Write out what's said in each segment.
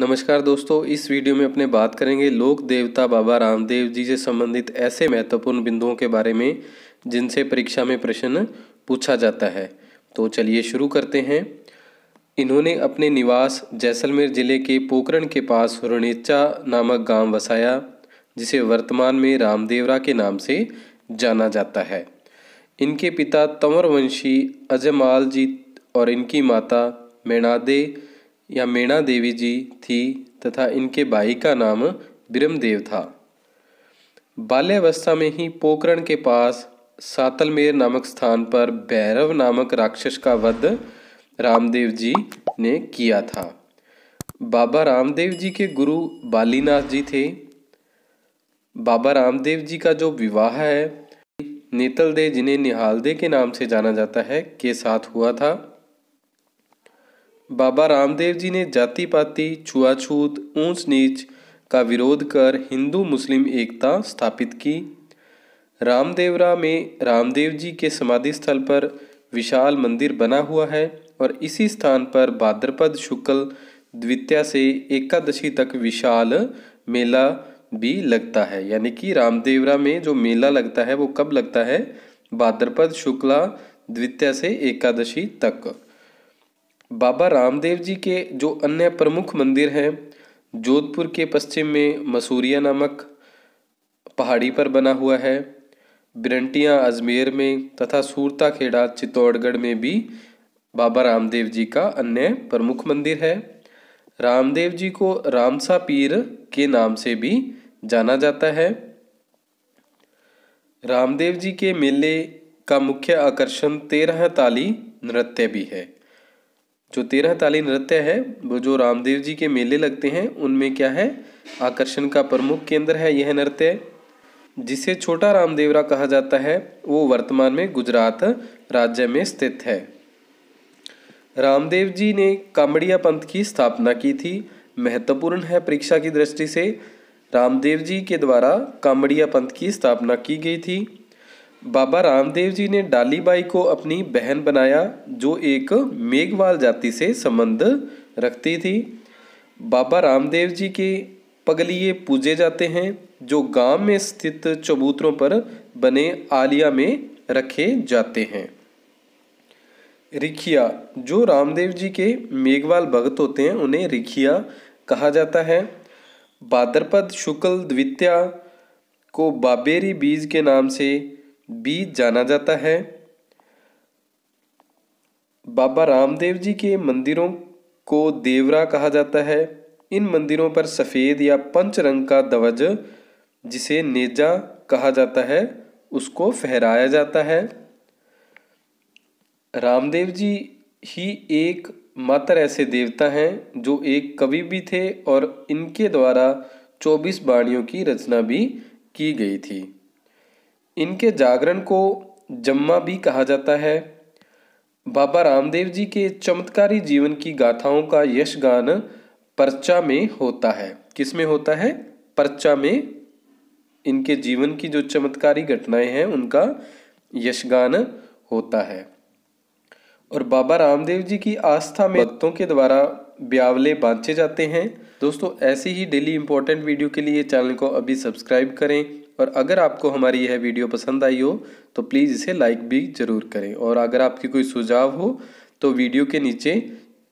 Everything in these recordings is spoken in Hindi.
नमस्कार दोस्तों, इस वीडियो में अपने बात करेंगे लोक देवता बाबा रामदेव जी से संबंधित ऐसे महत्वपूर्ण बिंदुओं के बारे में, जिनसे परीक्षा में प्रश्न पूछा जाता है। तो चलिए शुरू करते हैं। इन्होंने अपने निवास जैसलमेर ज़िले के पोकरण के पास रुणेचा नामक गाँव बसाया जिसे वर्तमान में रामदेवरा के नाम से जाना जाता है। इनके पिता तंवर वंशी अजमाल जी और इनकी माता मेणादे या मेणा देवी जी थी तथा इनके भाई का नाम ब्रह्मदेव था। बाल्यावस्था में ही पोकरण के पास सातलमेर नामक स्थान पर भैरव नामक राक्षस का वध रामदेव जी ने किया था। बाबा रामदेव जी के गुरु बालीनाथ जी थे। बाबा रामदेव जी का जो विवाह है नेतल दे जिन्हें निहाल दे के नाम से जाना जाता है, के साथ हुआ था। बाबा रामदेव जी ने जाति पाति छुआछूत ऊंच नीच का विरोध कर हिंदू मुस्लिम एकता स्थापित की। रामदेवरा में रामदेव जी के समाधि स्थल पर विशाल मंदिर बना हुआ है और इसी स्थान पर भाद्रपद शुक्ल द्वितीया से एकादशी तक विशाल मेला भी लगता है। यानी कि रामदेवरा में जो मेला लगता है, वो कब लगता है? भाद्रपद शुक्ला द्वितीया से एकादशी तक। बाबा रामदेव जी के जो अन्य प्रमुख मंदिर हैं, जोधपुर के पश्चिम में मसूरिया नामक पहाड़ी पर बना हुआ है। बिरंटिया अजमेर में तथा सूरता खेड़ा चित्तौड़गढ़ में भी बाबा रामदेव जी का अन्य प्रमुख मंदिर है। रामदेव जी को रामसा पीर के नाम से भी जाना जाता है। रामदेव जी के मेले का मुख्य आकर्षण तेरह ताली नृत्य भी है। जो तेरह ताली नृत्य है, वो जो रामदेव जी के मेले लगते हैं, उनमें क्या है? आकर्षण का प्रमुख केंद्र है यह नृत्य। जिसे छोटा रामदेवरा कहा जाता है, वो वर्तमान में गुजरात राज्य में स्थित है। रामदेव जी ने कामड़िया पंथ की स्थापना की थी। महत्वपूर्ण है परीक्षा की दृष्टि से। रामदेव जी के द्वारा कामड़िया पंथ की स्थापना की गई थी। बाबा रामदेव जी ने डालीबाई को अपनी बहन बनाया, जो एक मेघवाल जाति से संबंध रखती थी। बाबा रामदेव जी के पगलिए पूजे जाते हैं, जो गाँव में स्थित चबूतरों पर बने आलिया में रखे जाते हैं। रिखिया, जो रामदेव जी के मेघवाल भक्त होते हैं, उन्हें रिखिया कहा जाता है। भाद्रपद शुक्ल द्वितीया को बाबेरी बीज के नाम से बीज जाना जाता है। बाबा रामदेव जी के मंदिरों को देवरा कहा जाता है। इन मंदिरों पर सफ़ेद या पंच रंग का ध्वज, जिसे नेजा कहा जाता है, उसको फहराया जाता है। रामदेव जी ही एक मात्र ऐसे देवता हैं, जो एक कवि भी थे और इनके द्वारा चौबीस बाणियों की रचना भी की गई थी। इनके जागरण को जम्मा भी कहा जाता है। बाबा रामदेव जी के चमत्कारी जीवन की गाथाओं का यशगान पर्चा में होता है। किसमें होता है? पर्चा में। इनके जीवन की जो चमत्कारी घटनाएँ हैं, उनका यशगान होता है। और बाबा रामदेव जी की आस्था में भक्तों के द्वारा ब्यावले बांचे जाते हैं। दोस्तों, ऐसी ही डेली इंपॉर्टेंट वीडियो के लिए चैनल को अभी सब्सक्राइब करें। और अगर आपको हमारी यह वीडियो पसंद आई हो तो प्लीज़ इसे लाइक भी ज़रूर करें। और अगर आपकी कोई सुझाव हो तो वीडियो के नीचे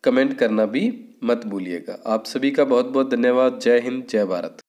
कमेंट करना भी मत भूलिएगा। आप सभी का बहुत बहुत धन्यवाद। जय हिंद, जय भारत।